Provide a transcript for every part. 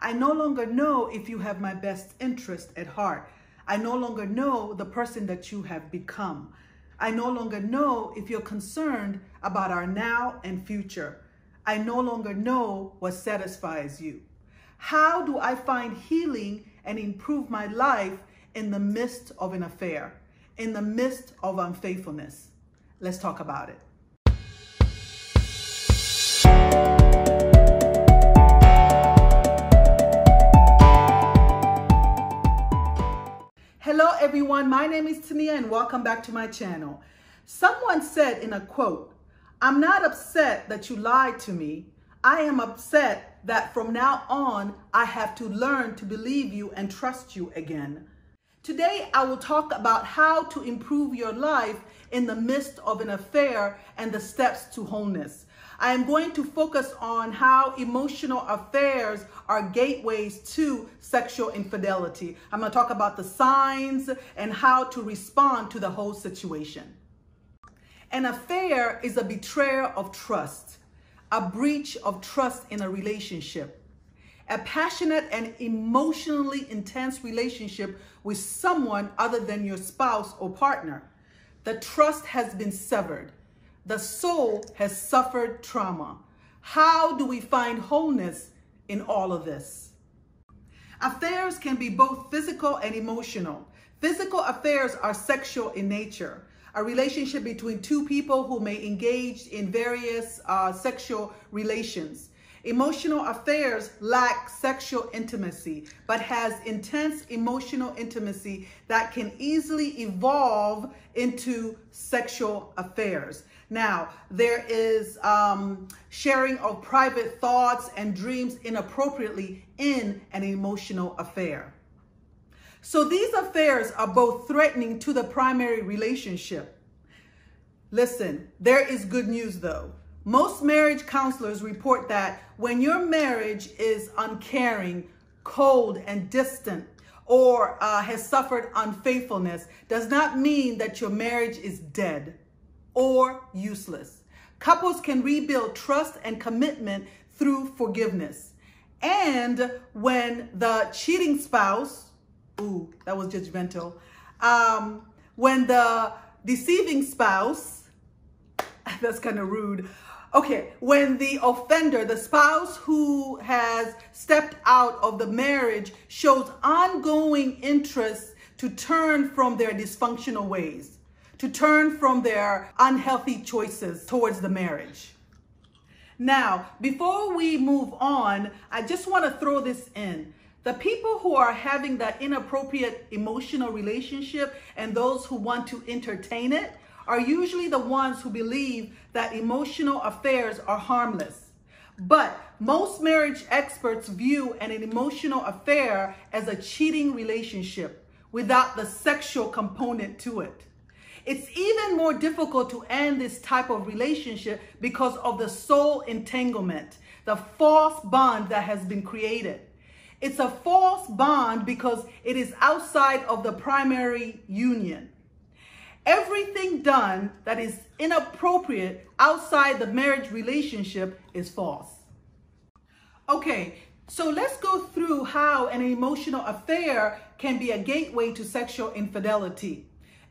I no longer know if you have my best interest at heart. I no longer know the person that you have become. I no longer know if you're concerned about our now and future. I no longer know what satisfies you. How do I find healing and improve my life in the midst of an affair, in the midst of unfaithfulness? Let's talk about it. Everyone, my name is Tania and welcome back to my channel. Someone said in a quote, I'm not upset that you lied to me. I am upset that from now on, I have to learn to believe you and trust you again. Today, I will talk about how to improve your life in the midst of an affair and the steps to wholeness. I am going to focus on how emotional affairs are gateways to sexual infidelity. I'm going to talk about the signs and how to respond to the whole situation. An affair is a betrayal of trust, a breach of trust in a relationship, a passionate and emotionally intense relationship with someone other than your spouse or partner. The trust has been severed the soul has suffered trauma. How do we find wholeness in all of this? Affairs can be both physical and emotional. Physical affairs are sexual in nature, a relationship between two people who may engage in various uh, sexual relations. Emotional affairs lack sexual intimacy, but has intense emotional intimacy that can easily evolve into sexual affairs. Now, there is um, sharing of private thoughts and dreams inappropriately in an emotional affair. So these affairs are both threatening to the primary relationship. Listen, there is good news though. Most marriage counselors report that when your marriage is uncaring, cold, and distant, or uh, has suffered unfaithfulness, does not mean that your marriage is dead or useless. Couples can rebuild trust and commitment through forgiveness. And when the cheating spouse, ooh, that was judgmental, um, when the deceiving spouse, that's kind of rude. Okay, when the offender, the spouse who has stepped out of the marriage shows ongoing interest to turn from their dysfunctional ways to turn from their unhealthy choices towards the marriage. Now, before we move on, I just want to throw this in. The people who are having that inappropriate emotional relationship and those who want to entertain it are usually the ones who believe that emotional affairs are harmless. But most marriage experts view an emotional affair as a cheating relationship without the sexual component to it. It's even more difficult to end this type of relationship because of the soul entanglement, the false bond that has been created. It's a false bond because it is outside of the primary union. Everything done that is inappropriate outside the marriage relationship is false. Okay, so let's go through how an emotional affair can be a gateway to sexual infidelity.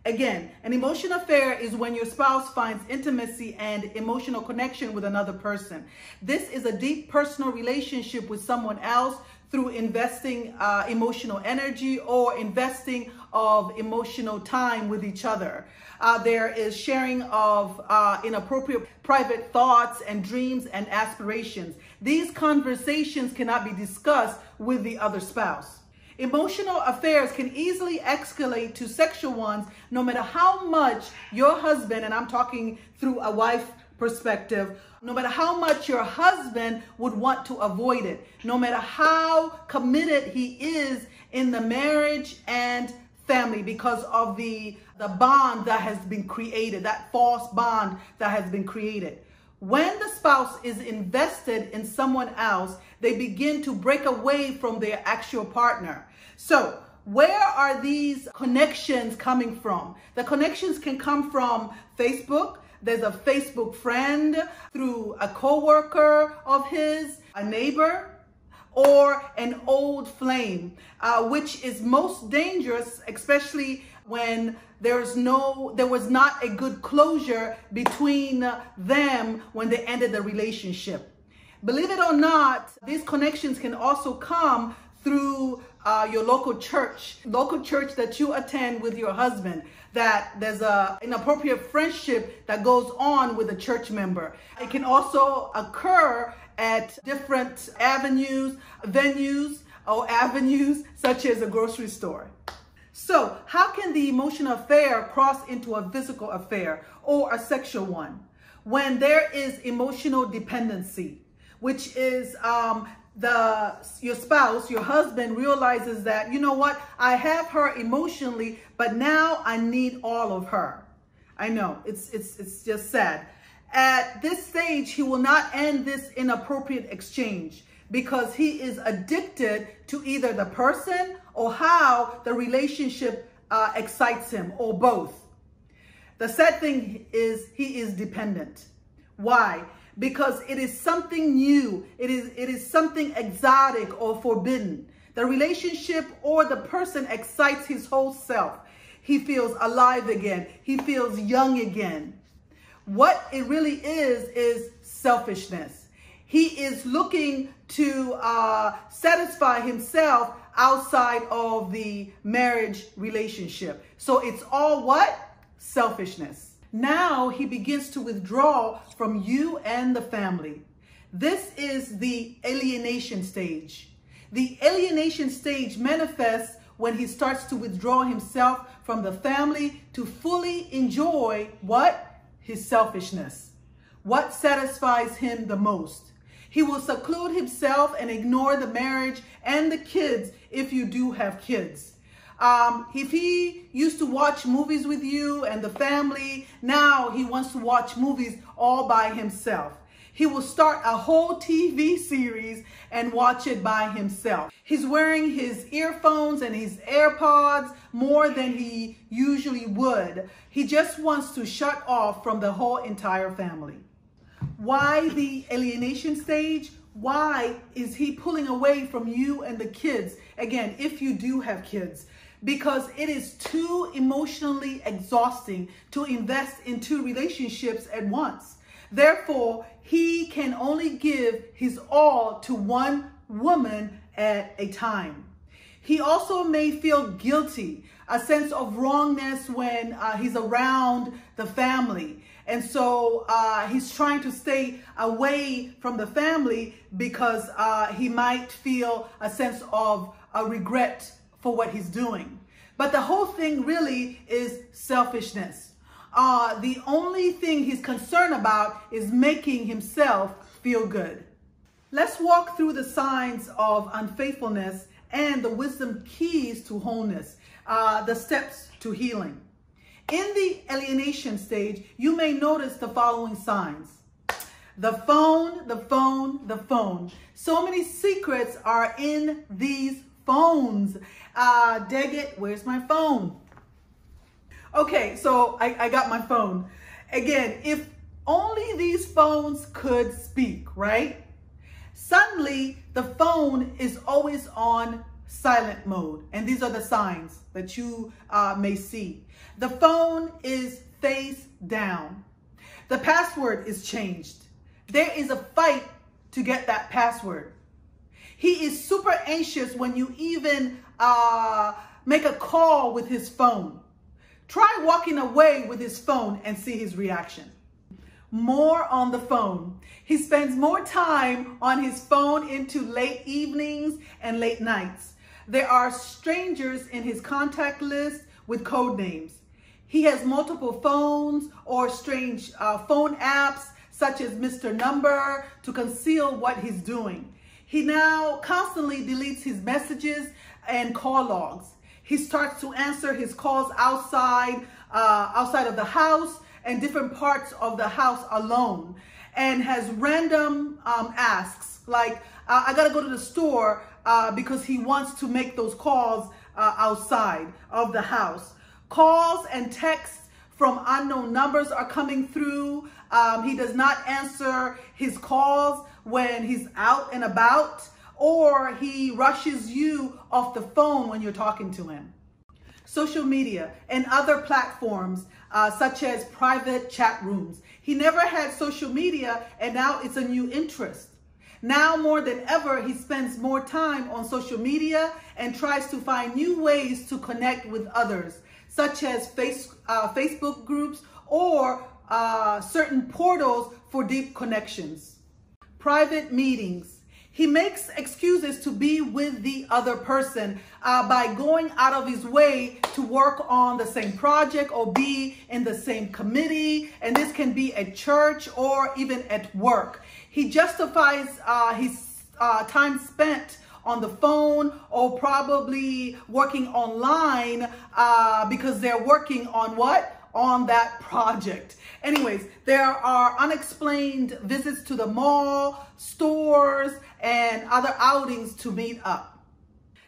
Again, an emotional affair is when your spouse finds intimacy and emotional connection with another person. This is a deep personal relationship with someone else through investing uh, emotional energy or investing of emotional time with each other. Uh, there is sharing of uh, inappropriate private thoughts and dreams and aspirations. These conversations cannot be discussed with the other spouse. Emotional affairs can easily escalate to sexual ones no matter how much your husband, and I'm talking through a wife perspective, no matter how much your husband would want to avoid it, no matter how committed he is in the marriage and family because of the, the bond that has been created, that false bond that has been created. When the spouse is invested in someone else, they begin to break away from their actual partner. So where are these connections coming from? The connections can come from Facebook. There's a Facebook friend through a coworker of his, a neighbor, or an old flame, uh, which is most dangerous, especially when there's no, there was not a good closure between them when they ended the relationship. Believe it or not, these connections can also come through uh, your local church, local church that you attend with your husband, that there's a inappropriate friendship that goes on with a church member. It can also occur at different avenues, venues, or avenues such as a grocery store. So how can the emotional affair cross into a physical affair or a sexual one? When there is emotional dependency, which is um, the your spouse, your husband realizes that, you know what, I have her emotionally, but now I need all of her. I know, it's, it's, it's just sad. At this stage, he will not end this inappropriate exchange because he is addicted to either the person or how the relationship uh, excites him or both. The sad thing is he is dependent. Why? Because it is something new. It is, it is something exotic or forbidden. The relationship or the person excites his whole self. He feels alive again. He feels young again. What it really is, is selfishness. He is looking to uh, satisfy himself outside of the marriage relationship. So it's all what? Selfishness. Now he begins to withdraw from you and the family. This is the alienation stage. The alienation stage manifests when he starts to withdraw himself from the family to fully enjoy what? his selfishness. What satisfies him the most? He will seclude himself and ignore the marriage and the kids if you do have kids. Um, if he used to watch movies with you and the family, now he wants to watch movies all by himself. He will start a whole TV series and watch it by himself. He's wearing his earphones and his AirPods more than he usually would. He just wants to shut off from the whole entire family. Why the alienation stage? Why is he pulling away from you and the kids? Again, if you do have kids because it is too emotionally exhausting to invest in two relationships at once. Therefore, he can only give his all to one woman at a time. He also may feel guilty, a sense of wrongness when uh, he's around the family. And so uh, he's trying to stay away from the family because uh, he might feel a sense of a regret for what he's doing. But the whole thing really is selfishness uh, the only thing he's concerned about is making himself feel good. Let's walk through the signs of unfaithfulness and the wisdom keys to wholeness, uh, the steps to healing. In the alienation stage, you may notice the following signs. The phone, the phone, the phone. So many secrets are in these phones. Uh, Daggett, where's my phone? Okay, so I, I got my phone. Again, if only these phones could speak, right? Suddenly, the phone is always on silent mode. And these are the signs that you uh, may see. The phone is face down. The password is changed. There is a fight to get that password. He is super anxious when you even uh, make a call with his phone. Try walking away with his phone and see his reaction. More on the phone. He spends more time on his phone into late evenings and late nights. There are strangers in his contact list with code names. He has multiple phones or strange uh, phone apps such as Mr. Number to conceal what he's doing. He now constantly deletes his messages and call logs. He starts to answer his calls outside, uh, outside of the house and different parts of the house alone and has random um, asks like, uh, I gotta go to the store uh, because he wants to make those calls uh, outside of the house. Calls and texts from unknown numbers are coming through. Um, he does not answer his calls when he's out and about or he rushes you off the phone when you're talking to him. Social media and other platforms uh, such as private chat rooms. He never had social media and now it's a new interest. Now more than ever, he spends more time on social media and tries to find new ways to connect with others, such as face, uh, Facebook groups or uh, certain portals for deep connections. Private meetings. He makes excuses to be with the other person uh, by going out of his way to work on the same project or be in the same committee. And this can be at church or even at work. He justifies uh, his uh, time spent on the phone or probably working online uh, because they're working on what? On that project. Anyways, there are unexplained visits to the mall, stores, and other outings to meet up.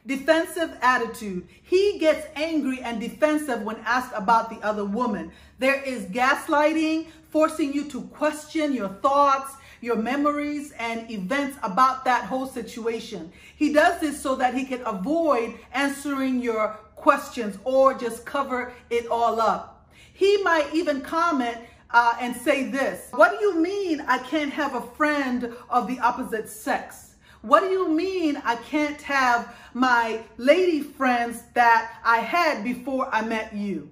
Defensive attitude. He gets angry and defensive when asked about the other woman. There is gaslighting, forcing you to question your thoughts, your memories, and events about that whole situation. He does this so that he can avoid answering your questions or just cover it all up. He might even comment uh, and say this, what do you mean I can't have a friend of the opposite sex? What do you mean I can't have my lady friends that I had before I met you?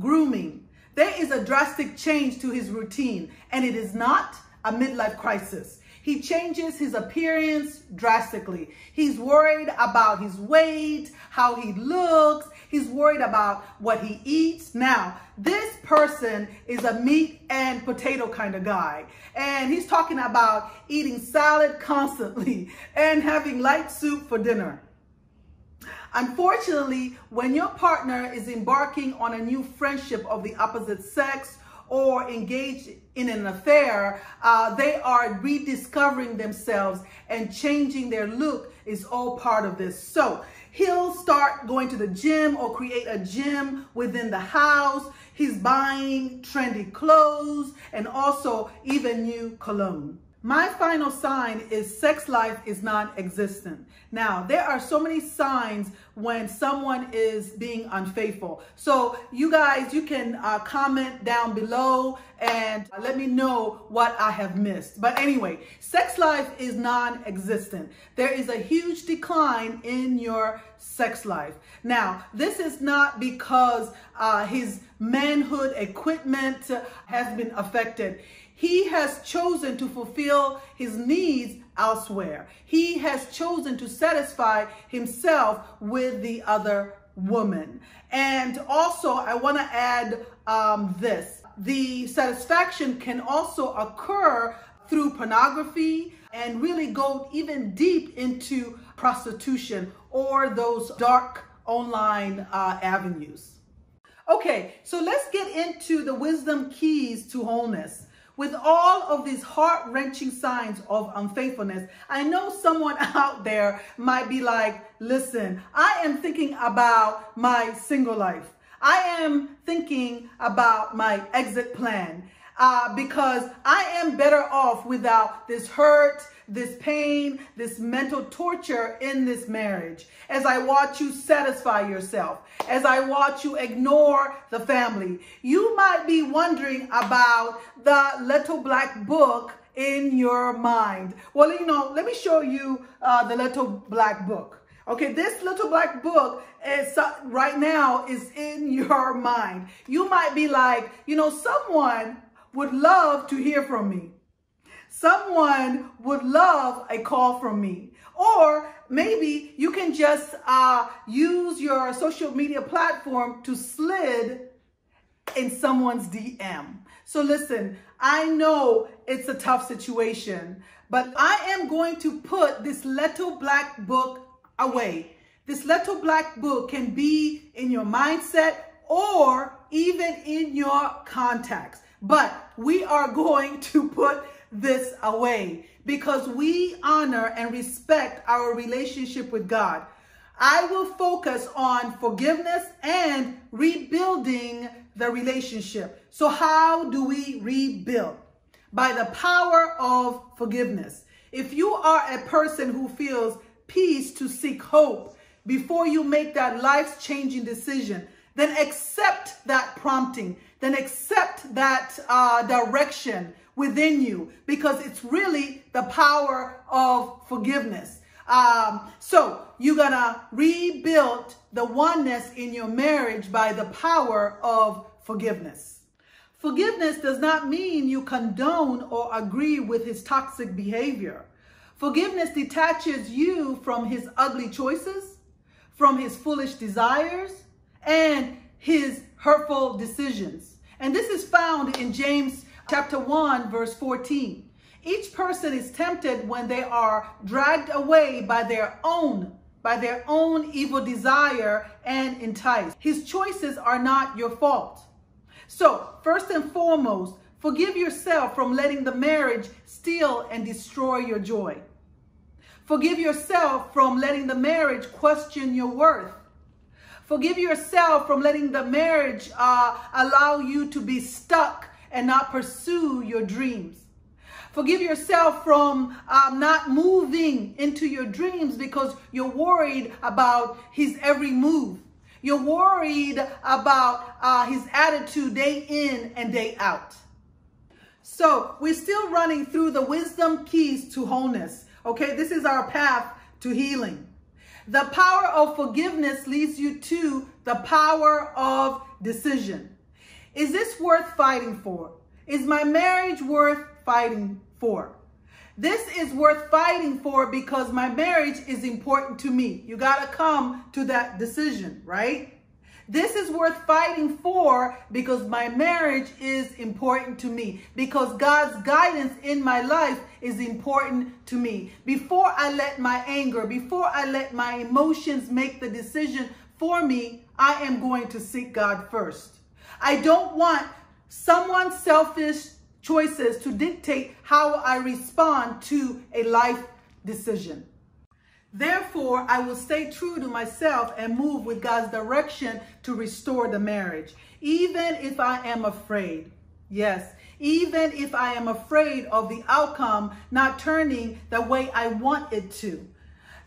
Grooming. There is a drastic change to his routine and it is not a midlife crisis. He changes his appearance drastically. He's worried about his weight, how he looks, He's worried about what he eats. Now, this person is a meat and potato kind of guy. And he's talking about eating salad constantly and having light soup for dinner. Unfortunately, when your partner is embarking on a new friendship of the opposite sex or engaged in an affair, uh, they are rediscovering themselves and changing their look is all part of this. So He'll start going to the gym or create a gym within the house. He's buying trendy clothes and also even new cologne. My final sign is sex life is non-existent. Now, there are so many signs when someone is being unfaithful. So you guys, you can uh, comment down below and let me know what I have missed. But anyway, sex life is non-existent. There is a huge decline in your sex life. Now, this is not because uh, his manhood equipment has been affected. He has chosen to fulfill his needs elsewhere. He has chosen to satisfy himself with the other woman. And also, I want to add um, this. The satisfaction can also occur through pornography and really go even deep into prostitution or those dark online uh, avenues. Okay, so let's get into the wisdom keys to wholeness. With all of these heart-wrenching signs of unfaithfulness, I know someone out there might be like, listen, I am thinking about my single life. I am thinking about my exit plan uh, because I am better off without this hurt, this pain, this mental torture in this marriage. As I watch you satisfy yourself, as I watch you ignore the family, you might be wondering about the little black book in your mind. Well, you know, let me show you uh, the little black book. Okay, this little black book is uh, right now is in your mind. You might be like, you know, someone would love to hear from me. Someone would love a call from me. Or maybe you can just uh, use your social media platform to slid in someone's DM. So listen, I know it's a tough situation, but I am going to put this little black book away. This little black book can be in your mindset or even in your contacts. But we are going to put this away because we honor and respect our relationship with God. I will focus on forgiveness and rebuilding the relationship. So how do we rebuild? By the power of forgiveness. If you are a person who feels peace to seek hope before you make that life-changing decision, then accept that prompting, then accept that uh, direction within you because it's really the power of forgiveness. Um, so you're gonna rebuild the oneness in your marriage by the power of forgiveness. Forgiveness does not mean you condone or agree with his toxic behavior. Forgiveness detaches you from his ugly choices, from his foolish desires, and his hurtful decisions. And this is found in James chapter 1, verse 14. Each person is tempted when they are dragged away by their own by their own evil desire and enticed. His choices are not your fault. So, first and foremost, forgive yourself from letting the marriage steal and destroy your joy. Forgive yourself from letting the marriage question your worth. Forgive yourself from letting the marriage uh, allow you to be stuck and not pursue your dreams. Forgive yourself from um, not moving into your dreams because you're worried about his every move. You're worried about uh, his attitude day in and day out. So we're still running through the wisdom keys to wholeness. Okay, this is our path to healing. The power of forgiveness leads you to the power of decision. Is this worth fighting for? Is my marriage worth fighting for? This is worth fighting for because my marriage is important to me. You got to come to that decision, right? This is worth fighting for because my marriage is important to me. Because God's guidance in my life is important to me. Before I let my anger, before I let my emotions make the decision for me, I am going to seek God first. I don't want someone's selfish choices to dictate how I respond to a life decision. Therefore, I will stay true to myself and move with God's direction to restore the marriage, even if I am afraid. Yes, even if I am afraid of the outcome not turning the way I want it to.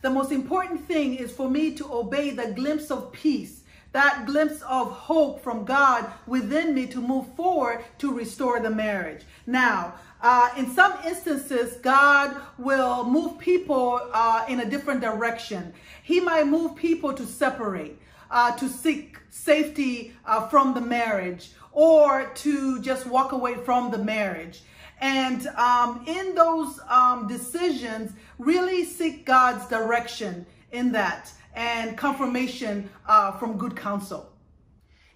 The most important thing is for me to obey the glimpse of peace, that glimpse of hope from God within me to move forward to restore the marriage. Now, uh, in some instances, God will move people uh, in a different direction. He might move people to separate, uh, to seek safety uh, from the marriage, or to just walk away from the marriage. And um, in those um, decisions, really seek God's direction in that and confirmation uh, from good counsel.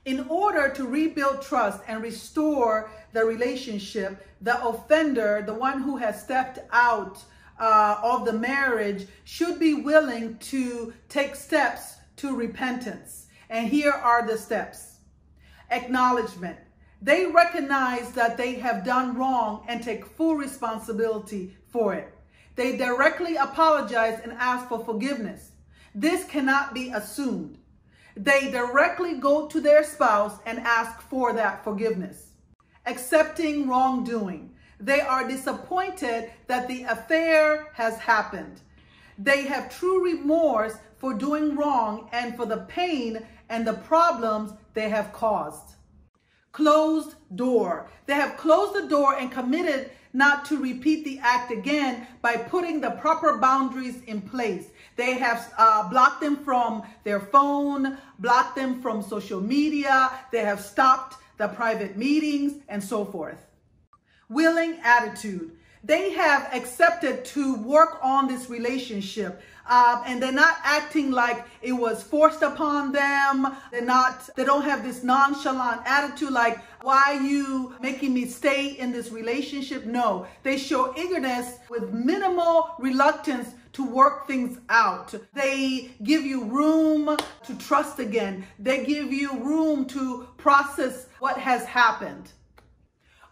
In order to rebuild trust and restore the relationship, the offender, the one who has stepped out uh, of the marriage, should be willing to take steps to repentance. And here are the steps. Acknowledgement. They recognize that they have done wrong and take full responsibility for it. They directly apologize and ask for forgiveness. This cannot be assumed. They directly go to their spouse and ask for that forgiveness. Accepting wrongdoing. They are disappointed that the affair has happened. They have true remorse for doing wrong and for the pain and the problems they have caused. Closed door. They have closed the door and committed not to repeat the act again by putting the proper boundaries in place. They have uh, blocked them from their phone, blocked them from social media. They have stopped the private meetings and so forth. Willing attitude. They have accepted to work on this relationship um, and they're not acting like it was forced upon them. They're not, they don't have this nonchalant attitude like, why are you making me stay in this relationship? No, they show eagerness with minimal reluctance to work things out. They give you room to trust again. They give you room to process what has happened.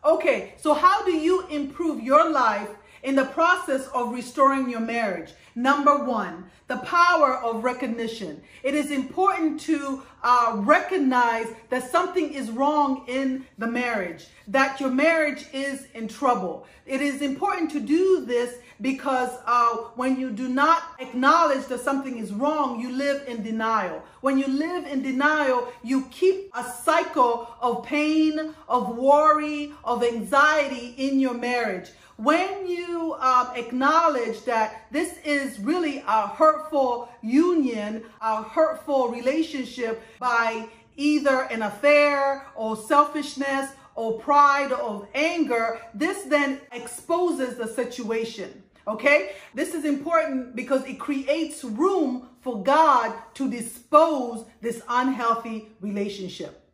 Okay, so how do you improve your life in the process of restoring your marriage? Number one, the power of recognition. It is important to uh, recognize that something is wrong in the marriage, that your marriage is in trouble. It is important to do this because uh, when you do not acknowledge that something is wrong, you live in denial. When you live in denial, you keep a cycle of pain, of worry, of anxiety in your marriage. When you um, acknowledge that this is really a hurtful union, a hurtful relationship by either an affair or selfishness or pride or anger, this then exposes the situation. Okay? This is important because it creates room for God to dispose this unhealthy relationship.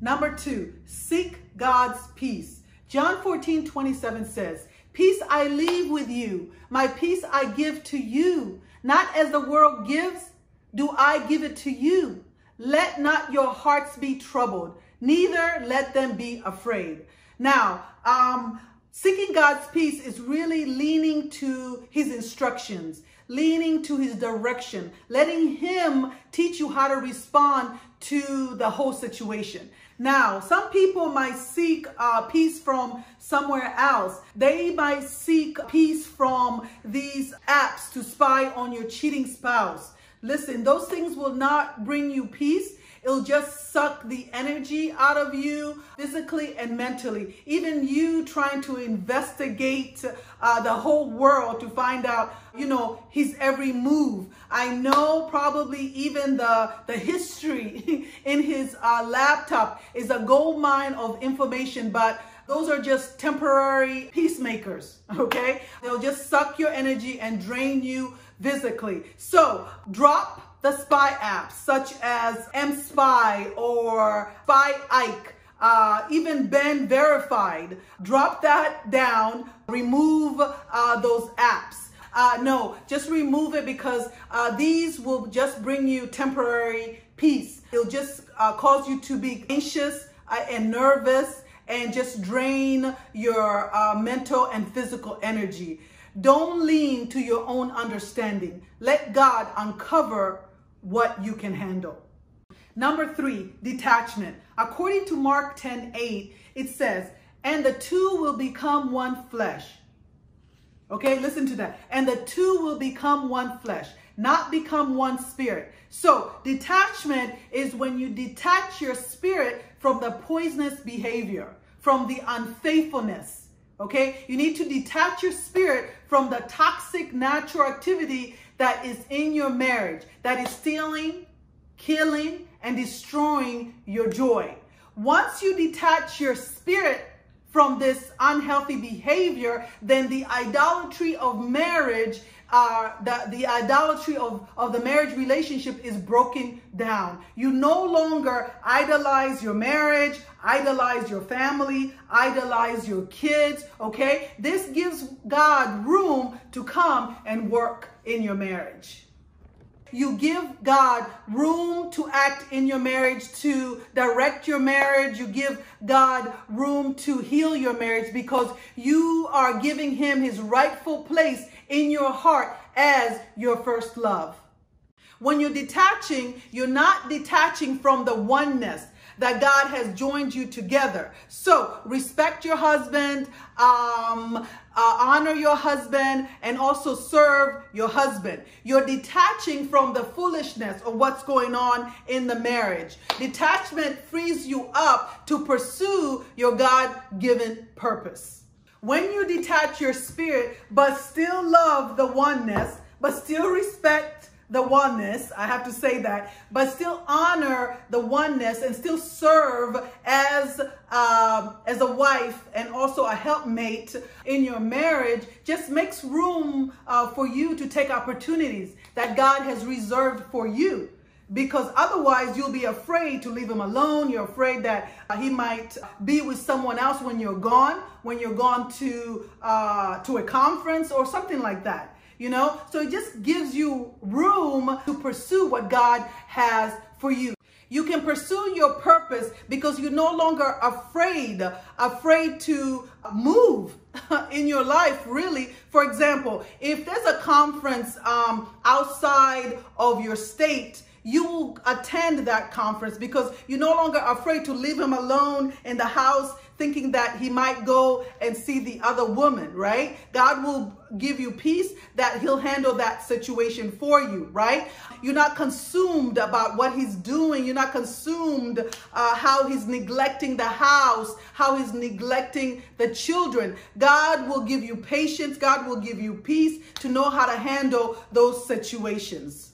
Number two, seek God's peace. John 14, 27 says, Peace I leave with you, my peace I give to you. Not as the world gives, do I give it to you. Let not your hearts be troubled, neither let them be afraid. Now, um, seeking God's peace is really leaning to his instructions, leaning to his direction, letting him teach you how to respond to the whole situation. Now, some people might seek uh, peace from somewhere else. They might seek peace from these apps to spy on your cheating spouse. Listen, those things will not bring you peace. It'll just suck the energy out of you physically and mentally. Even you trying to investigate uh, the whole world to find out, you know, his every move. I know probably even the, the history in his uh, laptop is a gold mine of information, but those are just temporary peacemakers, okay? They'll just suck your energy and drain you physically. So drop the spy apps such as mSpy or Spy Ike, uh, even BeenVerified. Drop that down, remove uh, those apps. Uh, no, just remove it because uh, these will just bring you temporary peace. It'll just uh, cause you to be anxious uh, and nervous and just drain your mental and physical energy. Don't lean to your own understanding. Let God uncover what you can handle. Number three, detachment. According to Mark 10 8, it says, and the two will become one flesh. Okay, listen to that. And the two will become one flesh, not become one spirit. So, detachment is when you detach your spirit from the poisonous behavior, from the unfaithfulness. Okay, you need to detach your spirit from the toxic natural activity that is in your marriage that is stealing, killing, and destroying your joy. Once you detach your spirit from this unhealthy behavior, then the idolatry of marriage, uh, the, the idolatry of, of the marriage relationship is broken down. You no longer idolize your marriage, idolize your family, idolize your kids, okay? This gives God room to come and work in your marriage. You give God room to act in your marriage, to direct your marriage. You give God room to heal your marriage because you are giving him his rightful place in your heart as your first love. When you're detaching, you're not detaching from the oneness that God has joined you together. So respect your husband, um, uh, honor your husband, and also serve your husband. You're detaching from the foolishness of what's going on in the marriage. Detachment frees you up to pursue your God given purpose. When you detach your spirit, but still love the oneness, but still respect the oneness, I have to say that, but still honor the oneness and still serve as, uh, as a wife and also a helpmate in your marriage just makes room uh, for you to take opportunities that God has reserved for you. Because otherwise you'll be afraid to leave him alone. You're afraid that uh, he might be with someone else when you're gone, when you're gone to, uh, to a conference or something like that you know? So it just gives you room to pursue what God has for you. You can pursue your purpose because you're no longer afraid, afraid to move in your life, really. For example, if there's a conference um, outside of your state, you will attend that conference because you're no longer afraid to leave him alone in the house thinking that he might go and see the other woman, right? God will give you peace that he'll handle that situation for you, right? You're not consumed about what he's doing. You're not consumed uh, how he's neglecting the house, how he's neglecting the children. God will give you patience. God will give you peace to know how to handle those situations.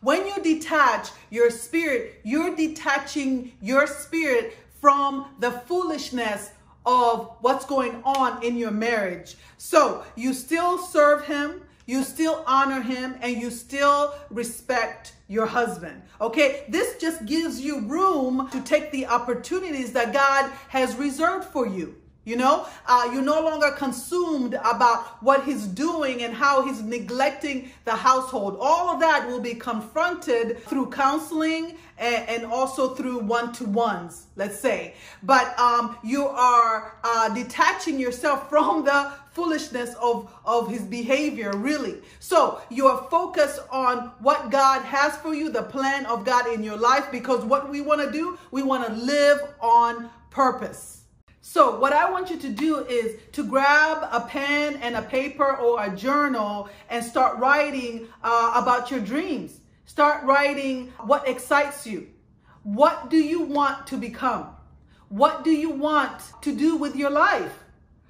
When you detach your spirit, you're detaching your spirit from the foolishness of what's going on in your marriage. So you still serve him, you still honor him, and you still respect your husband. Okay, this just gives you room to take the opportunities that God has reserved for you. You know, uh, you're no longer consumed about what he's doing and how he's neglecting the household. All of that will be confronted through counseling and, and also through one-to-ones, let's say. But um, you are uh, detaching yourself from the foolishness of, of his behavior, really. So you are focused on what God has for you, the plan of God in your life, because what we want to do, we want to live on purpose. So what I want you to do is to grab a pen and a paper or a journal and start writing uh, about your dreams. Start writing what excites you. What do you want to become? What do you want to do with your life?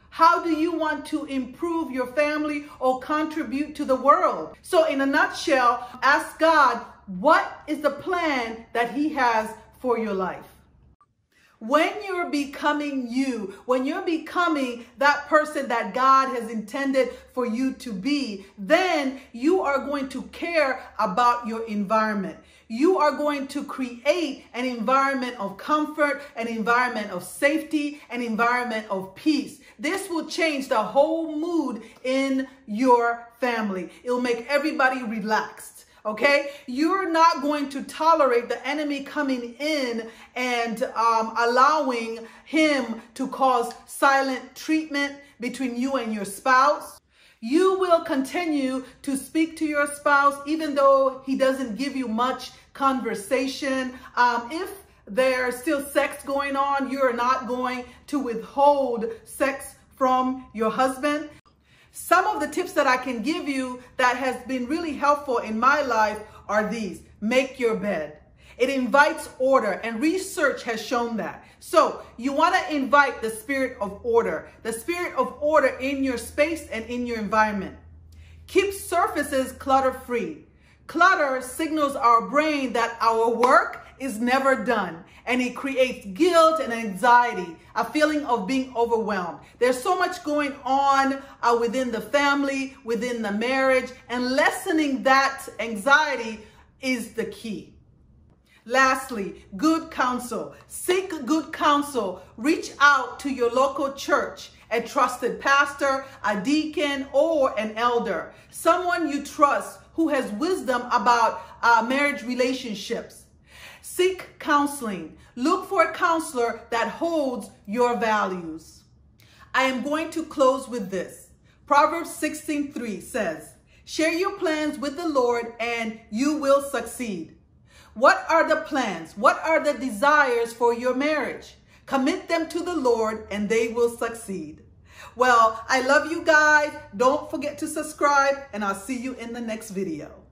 How do you want to improve your family or contribute to the world? So in a nutshell, ask God, what is the plan that he has for your life? When you're becoming you, when you're becoming that person that God has intended for you to be, then you are going to care about your environment. You are going to create an environment of comfort, an environment of safety, an environment of peace. This will change the whole mood in your family. It'll make everybody relaxed okay? You're not going to tolerate the enemy coming in and um, allowing him to cause silent treatment between you and your spouse. You will continue to speak to your spouse even though he doesn't give you much conversation. Um, if there's still sex going on, you're not going to withhold sex from your husband. Some of the tips that I can give you that has been really helpful in my life are these. Make your bed. It invites order and research has shown that. So you want to invite the spirit of order, the spirit of order in your space and in your environment. Keep surfaces clutter free. Clutter signals our brain that our work is never done and it creates guilt and anxiety, a feeling of being overwhelmed. There's so much going on uh, within the family, within the marriage, and lessening that anxiety is the key. Lastly, good counsel. Seek good counsel. Reach out to your local church, a trusted pastor, a deacon, or an elder. Someone you trust who has wisdom about uh, marriage relationships. Seek counseling. Look for a counselor that holds your values. I am going to close with this. Proverbs 16:3 says, "Share your plans with the Lord and you will succeed." What are the plans? What are the desires for your marriage? Commit them to the Lord and they will succeed. Well, I love you guys. Don't forget to subscribe and I'll see you in the next video.